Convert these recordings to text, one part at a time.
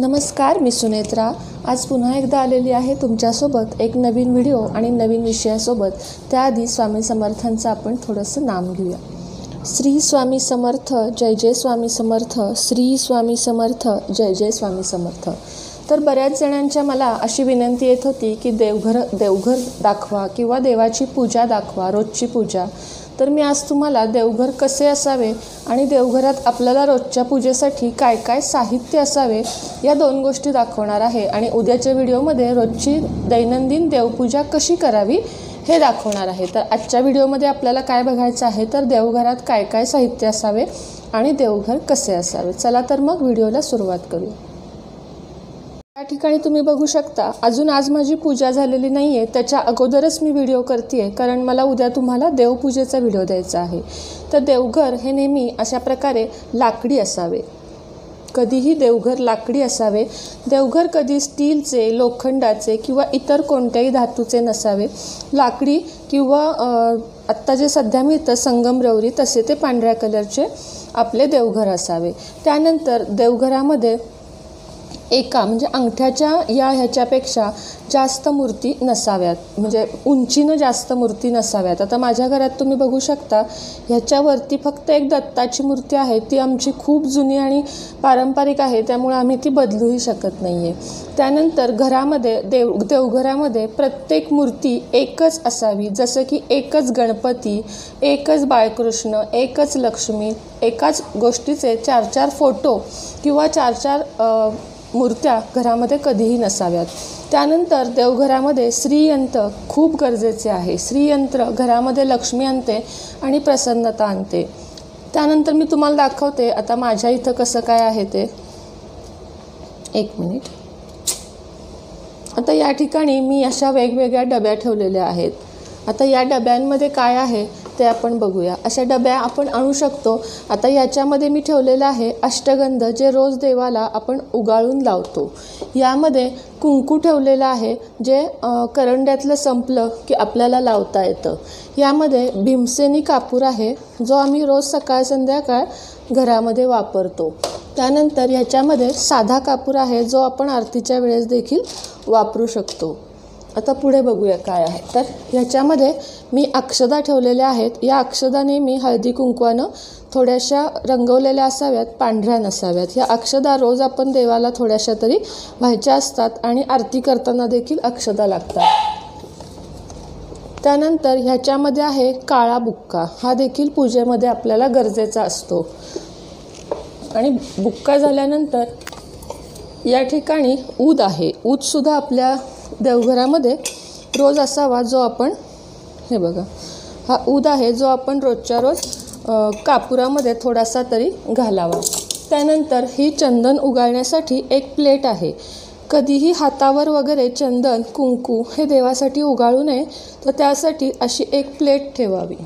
नमस्कार मी सुनेत्रा. आज पुन्हा एकदा आलेली आहे तुमच्यासोबत एक नवीन व्हिडिओ आणि नवीन विषयासोबत. त्याआधी स्वामी समर्थांचं आपण थोडंसं नाम घेऊया. श्री स्वामी समर्थ जय जय स्वामी समर्थ श्री स्वामी समर्थ जय जय स्वामी समर्थ. तर बऱ्याच जणांच्या मला अशी विनंती येत होती की देवघर देवघर दाखवा किंवा देवाची पूजा दाखवा रोजची पूजा. तर मी आज तुम्हाला देवघर कसे असावे आणि देवघरात आपल्याला रोजच्या पूजेसाठी काय काय साहित्य असावे या दोन गोष्टी दाखवणार आहे. आणि उद्याच्या व्हिडिओमध्ये रोजची दैनंदिन देवपूजा कशी करावी हे दाखवणार आहे. तर आजच्या व्हिडिओमध्ये आपल्याला काय बघायचं आहे तर देवघरात काय काय साहित्य असावे आणि देवघर कसे असावे. चला तर मग व्हिडिओला सुरुवात करूया. या ठिकाणी तुम्ही बघू शकता. अजून आज माझी पूजा झालेली नाही आहे त्याच्या अगोदरच मी व्हिडिओ करते आहे कारण मला उद्या तुम्हाला देवपूजेचा व्हिडिओ द्यायचा आहे. तर देवघर हे नेहमी अशा प्रकारे लाकडी असावे. कधीही देवघर लाकडी असावे. देवघर कधी स्टीलचे लोखंडाचे किंवा इतर कोणत्याही धातूचे नसावे. लाकडी किंवा आत्ता जे सध्या मिळतं संगमरवरी तसे ते पांढऱ्या कलरचे आपले देवघर असावे. त्यानंतर देवघरामध्ये एका म्हणजे अंगठ्याच्या या ह्याच्यापेक्षा जास्त मूर्ती नसाव्यात. म्हणजे उंचीनं जास्त मूर्ती नसाव्यात. आता माझ्या घरात तुम्ही बघू शकता ह्याच्यावरती फक्त एक दत्ताची मूर्ती आहे. ती आमची खूप जुनी आणि पारंपरिक आहे त्यामुळे आम्ही ती बदलूही शकत नाही आहे त्यानंतर घरामध्ये देव देवघरामध्ये प्रत्येक मूर्ती एकच असावी. जसं की एकच गणपती एकच बाळकृष्ण एकच लक्ष्मी एकाच गोष्टीचे चार चार फोटो किंवा चार चार मूर्त्या घरामध्ये कधीही नसाव्यात. त्यानंतर देवघरामध्ये श्रीयंत्र खूप गरजेचे आहे. श्रीयंत्र घरामध्ये लक्ष्मी आणते आणि प्रसन्नता आणते. त्यानंतर मी तुम्हाला दाखवते आता माझ्या इथं कसं काय आहे ते. एक मिनिट. आता या ठिकाणी मी अशा वेगवेगळ्या डब्या ठेवलेल्या आहेत. आता या डब्यांमध्ये काय आहे? ते आपण बघूया. अशा डब्या आपण आणू शकतो. आता याच्यामध्ये मी ठेवलेलं आहे अष्टगंध जे रोज देवाला आपण उगाळून लावतो. यामध्ये कुंकू ठेवलेलं आहे जे करंड्यातलं संपलं की आपल्याला लावता येतं. यामध्ये भीमसेनी कापूर आहे जो आम्ही रोज सकाळ संध्याकाळ घरामध्ये वापरतो. त्यानंतर ह्याच्यामध्ये साधा कापूर आहे जो आपण आरतीच्या वेळेस देखील वापरू शकतो. आता पुढे बघूया काय आहे. तर ह्याच्यामध्ये मी अक्षदा ठेवलेल्या आहेत. या अक्षदाने मी हळदी कुंकवानं थोड्याशा रंगवलेल्या असाव्यात पांढऱ्या नसाव्यात. ह्या अक्षदा रोज आपण देवाला थोड्याशा तरी व्हायच्या असतात आणि आरती करताना देखील अक्षदा लागतात. त्यानंतर ह्याच्यामध्ये आहे काळा बुक्का. हा देखील पूजेमध्ये आपल्याला गरजेचा असतो. आणि बुक्का झाल्यानंतर या ठिकाणी ऊद आहे. ऊदसुद्धा आपल्या देवघरामध्ये रोज असावा जो आपण हे बघा हा उद आहे जो आपण रोजच्या रोज कापुरामध्ये थोडासा तरी घालावा. त्यानंतर ही चंदन उगाळण्यासाठी एक प्लेट आहे. कधीही हातावर वगैरे चंदन कुंकू हे देवासाठी उगाळू नये तर त्यासाठी अशी एक प्लेट ठेवावी.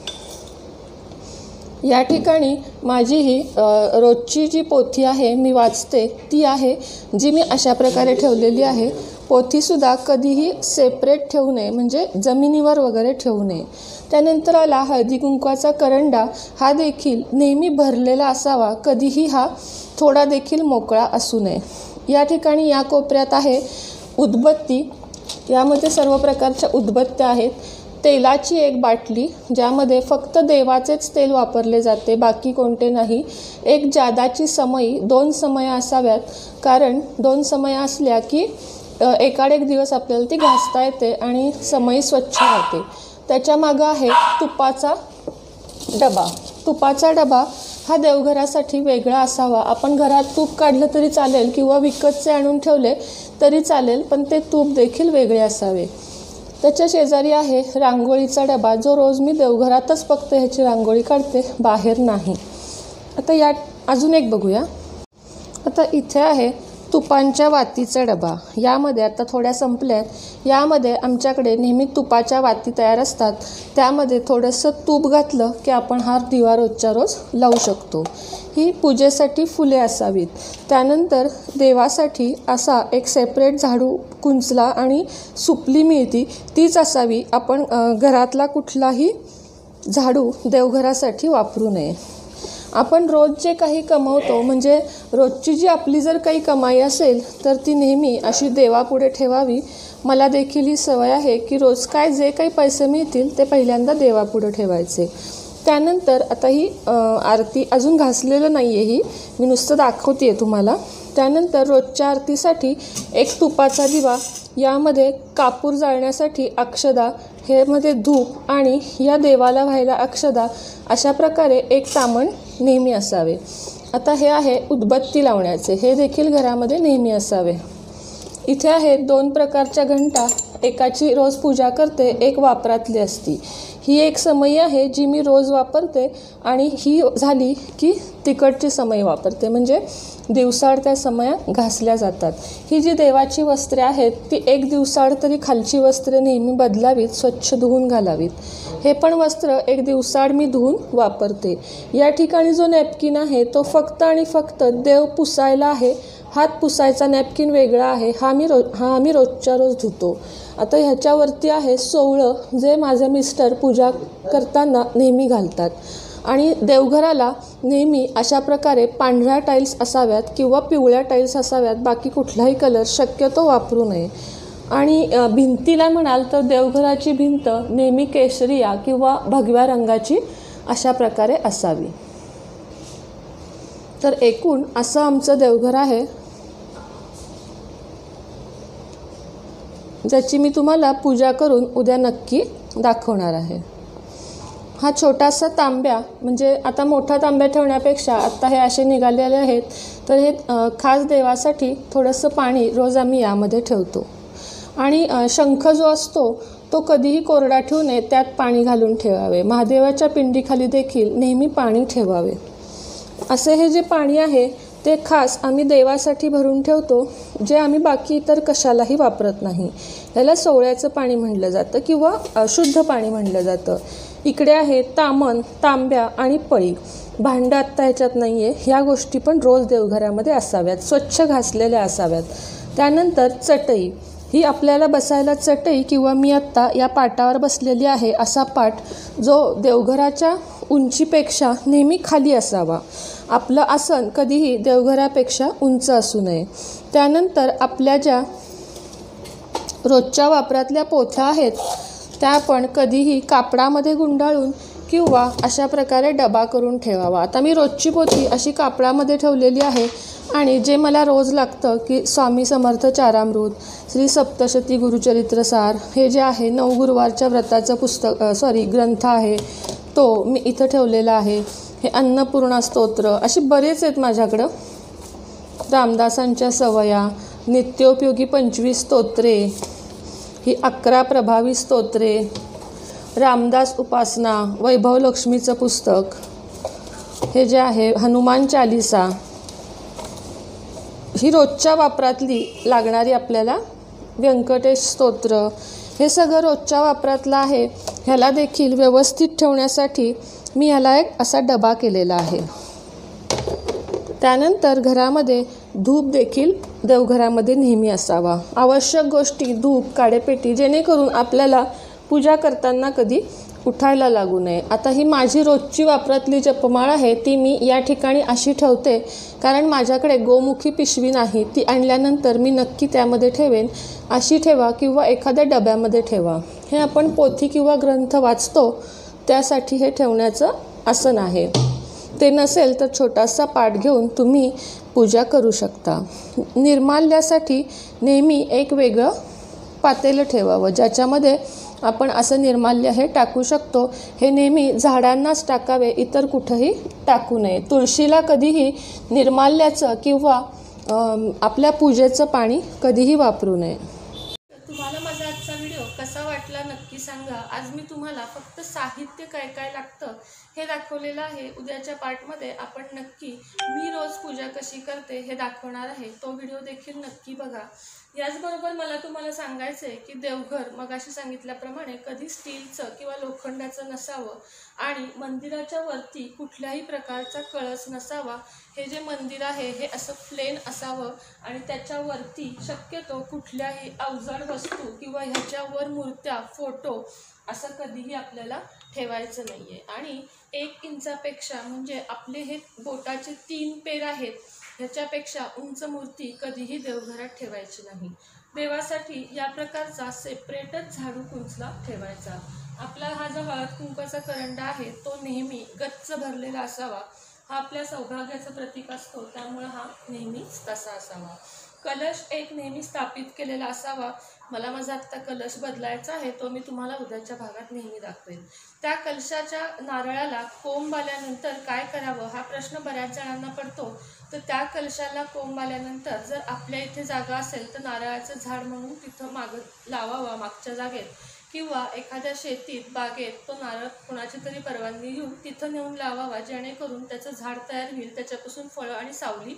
या ठिकाणी माझी ही रोजची जी पोथी आहे मी वाचते ती आहे जी मी अशा प्रकारे ठेवलेली आहे. पोथीसुद्धा कधीही सेपरेट ठेवू नये म्हणजे जमिनीवर वगैरे ठेवू नये. त्यानंतर आला हळदी कुंकवाचा करंडा हा देखील नेहमी भरलेला असावा कधीही हा थोडा देखील मोकळा असू नये. या ठिकाणी या कोपऱ्यात आहे उदबत्ती. यामध्ये सर्व प्रकारच्या उदबत्त्या आहेत. तेलाची एक बाटली ज्यामध्ये फक्त देवाचेच तेल वापरले जाते बाकी कोणते नाही. एक जादाची समई दोन समया असाव्यात. कारण दोन समया असल्या की एकाड एक दिवस आपल्याला ती घासता येते आणि समई स्वच्छ राहते. त्याच्यामागं आहे तुपाचा डबा. तुपाचा डबा हा देवघरासाठी वेगळा असावा. आपण घरात तूप काढलं तरी चालेल किंवा विकतचे आणून ठेवले तरी चालेल पण ते तूप देखील वेगळे असावे. त्याच्या शेजारी आहे रांगोळीचा डबा जो रोज मी देवघरातच फक्त ह्याची रांगोळी काढते बाहेर नाही. आता या अजून एक बघूया. आता इथे आहे तुपांच्या वातीचा डबा. यामध्ये आता थोड्या संपल्या आहेत. यामध्ये आमच्याकडे नेहमी तुपाच्या वाती तयार असतात. त्यामध्ये थोडंसं तूप घातलं की आपण हा दिवा रोजच्या रोज लावू शकतो. ही पूजेसाठी फुले असावीत. त्यानंतर देवासाठी असा एक सेपरेट झाडू कुंचला आणि सुपली मिळती. तीच असावी. आपण घरातला कुठलाही झाडू देवघरासाठी वापरू नये. आपण रोज जे काही कमवतो म्हणजे रोजची जी आपली जर काही कमाई असेल तर ती नेहमी अशी देवापुढे ठेवावी. मला देखील ही सवय आहे की रोज काय जे काही पैसे मिळतील ते पहिल्यांदा देवापुढे ठेवायचे. त्यानंतर आता ही आरती अजून घासलेलं नाही आहे ही. मी नुसतं दाखवते आहे तुम्हाला. त्यानंतर रोजच्या आरतीसाठी एक तुपाचा दिवा यामध्ये कापूर जाळण्यासाठी अक्षदा हे मध्ये धूप आणि या देवाला व्हायला अक्षदा अशा प्रकारे एक तामण नेहमी असावे. आता हे आहे उदबत्ती लावण्याचे. हे देखील घरामध्ये नेहमी असावे. इथे आहेत दोन प्रकारच्या घंटा. एकाची रोज पूजा करते एक वापरातली असती. ही एक समई आहे जी मी रोज वापरते आणि ही झाली की तिकडची समई वापरते. म्हणजे दिवसाड त्या समया घासल्या जातात. ही जी देवाची वस्त्रे आहेत ती एक दिवसाड तरी खालची वस्त्रे नेहमी बदलावीत स्वच्छ धुवून घालावीत. हे पण वस्त्र एक दिवसाड मी धुवून वापरते. या ठिकाणी जो नॅपकिन आहे तो फक्त आणि फक्त देव पुसायला आहे हात पुसायचा नॅपकिन वेगळा आहे हा मी रो हा आम्ही रोजच्या रोज धुतो. आता ह्याच्यावरती आहे सोवळं जे माझे मिस्टर पूजा करताना नेहमी घालतात. आणि देवघराला नेहमी अशा प्रकारे पांढऱ्या टाईल्स असाव्यात किंवा पिवळ्या टाईल्स असाव्यात बाकी कुठलाही कलर शक्यतो वापरू नये. आणि भिंतीला म्हणाल तर देवघराची भिंत नेहमी केशरिया किंवा भगव्या रंगाची अशा प्रकारे असावी. तर एकूण असं आमचं देवघर आहे. ज्याची मी तुम्हाला पूजा करून उद्या नक्की दाखवणार आहे. हा छोटासा तांब्या म्हणजे आता मोठा तांब्या ठेवण्यापेक्षा आत्ता हे असे निघालेले आहेत तर हे खास देवासाठी थोडंसं पाणी रोज आम्ही यामध्ये ठेवतो. आणि शंख जो असतो तो कधीही कोरडा ठेवू नये त्यात पाणी घालून ठेवावे. महादेवाच्या पिंडीखाली देखील नेहमी पाणी ठेवावे. असे हे जे पाणी आहे ते खास आम्ही देवासाठी भरून ठेवतो जे आम्ही बाकी इतर कशालाही वापरत नाही. याला सोवळ्याचं पाणी म्हणलं जातं किंवा अशुद्ध शुद्ध पाणी म्हणलं जातं. इकडे आहे तामण तांब्या आणि पळी. भांडं आत्ता ह्याच्यात नाही आहे ह्या गोष्टी पण रोज देवघरामध्ये असाव्यात स्वच्छ घासलेल्या असाव्यात. त्यानंतर चटई. ही आपल्याला बसायला चटई किंवा मी आत्ता या पाटावर बसलेली आहे असा पाट जो देवघराच्या उंचीपेक्षा नेहमी खाली असावा. आपलं आसन कधीही देवघरापेक्षा उंच असू नये. त्यानंतर आपल्या ज्या रोजच्या वापरातल्या पोथ्या आहेत त्या आपण कधीही कापडामध्ये गुंडाळून किंवा अशा प्रकारे डबा करून ठेवावा. आता मी रोजची पोथी अशी कापडामध्ये ठेवलेली आहे आणि जे मला रोज लागतं की स्वामी समर्थ चारामृत श्री सप्तशती गुरुचरित्रसार हे जे आहे नऊ गुरुवारच्या व्रताचं पुस्तक सॉरी ग्रंथ आहे तो मी इथं ठेवलेला आहे. हे अन्नपूर्णा स्तोत्र. असे बरेच आहेत माझ्याकडं. रामदासांच्या सवया नित्योपयोगी पंचवीस स्तोत्रे ही अकरा प्रभावी स्तोत्रे रामदास उपासना वैभव लक्ष्मीचं पुस्तक हे जे आहे हनुमान चालिसा ही रोजच्या वापरातली लागणारी आपल्याला व्यंकटेश स्तोत्र. हे सगळं रोजच्या वापरातलं आहे. ह्याला देखील व्यवस्थित ठेवण्यासाठी मी ह्याला एक असा डबा केलेला आहे. त्यानंतर घरामध्ये धूप देखील देवघरामध्ये नेहमी असावा. आवश्यक गोष्टी धूप काडेपेटी जेणेकरून आपल्याला पूजा करताना कधी उठायला लागू नये. आता ही माझी रोजची वापरातली जपमाळ आहे ती मी या ठिकाणी अशी ठेवते कारण माझ्याकडे गोमुखी पिशवी नाही ती आणल्यानंतर मी नक्की त्यामध्ये ठेवेन. अशी ठेवा किंवा एखाद्या डब्यामध्ये ठेवा. हे आपण पोथी किंवा ग्रंथ वाचतो त्यासाठी हे ठेवण्याचं आसन आहे. ते नसेल तर छोटासा पाठ घेऊन तुम्ही पूजा करू शकता. निर्माल्यासाठी नेहमी एक वेगळं पातेलं ठेवावं ज्याच्यामध्ये आपण असं निर्माल्य हे टाकू शकतो. हे नेहमी झाडांनाच टाकावे इतर कुठंही टाकू नये. तुळशीला कधीही निर्माल्याचं किंवा आपल्या पूजेचं पाणी कधीही वापरू नये. तुम्हाला माझा आजचा व्हिडिओ कसा वाटला नक्की सांगा. आज मी तुम्हाला फक्त साहित्य काय काय लागतं हे दाखवलेलं आहे. उद्याच्या पार्टमध्ये आपण नक्की मी रोज पूजा कशी करते हे दाखवणार आहे. तो व्हिडिओ देखील नक्की बघा. याचबरोबर मला तुम्हाला सांगायचं आहे की देवघर मगाशी सांगितल्याप्रमाणे कधी स्टीलचं किंवा लोखंडाचं नसावं आणि मंदिराच्या वरती कुठल्याही प्रकारचा कळस नसावा हे जे मंदिर आहे हे असं प्लेन असावं आणि त्याच्यावरती शक्यतो कुठल्याही अवजड वस्तू किंवा ह्याच्यावर मूर्त्या फोटो असं कधीही आपल्याला ठेवायचं नाही आहे आणि एक इंचापेक्षा म्हणजे आपले हे बोटाचे तीन पेर आहेत ह्याच्यापेक्षा उंच मूर्ती कधीही देवघरात ठेवायची नाही. देवासाठी या प्रकारचा सेपरेटच झाडू कुंचला ठेवायचा. आपला हा जो हळद कुंकाचा करंडा आहे तो नेहमी गच्च भरलेला असावा. हा आपल्या सौभाग्याचं प्रतीक असतो त्यामुळे हा नेहमीच तसा असावा. कलश एक नेहमी स्थापित केलेला असावा. मला माझा आत्ता कलश बदलायचा आहे तो मी तुम्हाला उद्याच्या भागात नेहमी दाखवेन. त्या कलशाच्या नारळाला कोंब आल्यानंतर काय करावं हा प्रश्न बऱ्याच जणांना पडतो. तर त्या कलशाला कोंब आल्यानंतर जर आपल्या इथे जागा असेल तर नारळाचं झाड म्हणून तिथं मागं लावावा मागच्या जागेत. किंवा एखाद्या शेतीत बागेत तो नारळ कोणाची तरी परवानगी घेऊन तिथं नेऊन लावावा जेणेकरून त्याचं झाड तयार होईल. त्याच्यापासून फळं आणि सावली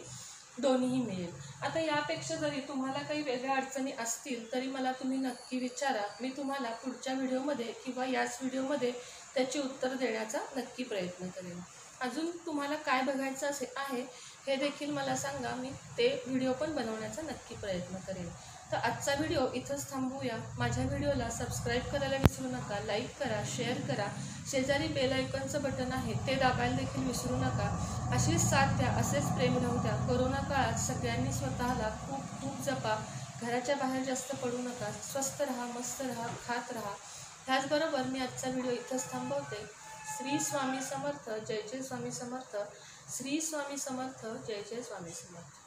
दोन्हीही मिळेल. आता यापेक्षा जरी तुम्हाला काही वेगळ्या अडचणी असतील तरी मला तुम्ही नक्की विचारा. मी तुम्हाला पुढच्या व्हिडिओमध्ये किंवा याच व्हिडिओमध्ये त्याची उत्तर देण्याचा नक्की प्रयत्न करेन. अजून तुम्हाला काय बघायचं असे आहे हे देखील मला सांगा. मी ते व्हिडिओ पण बनवण्याचा नक्की प्रयत्न करेन. तर आजचा व्हिडिओ इथंच थांबवूया माझ्या व्हिडिओला सबस्क्राईब करायला विसरू नका लाईक करा शेअर करा. शेजारी बेल आयकॉनचं बटन आहे ते दाबायला देखील विसरू नका. अशीच साथ द्या असेच प्रेम राहू द्या. कोरोना काळात सगळ्यांनी स्वतःला खूप खूप जपा. घराच्या बाहेर जास्त पडू नका. स्वस्त राहा मस्त राहा खात राहा. ह्याचबरोबर मी आजचा व्हिडिओ इथंच थांबवते. श्री स्वामी समर्थ जय जय स्वामी समर्थ. श्री स्वामी समर्थ जय जय स्वामी समर्थ.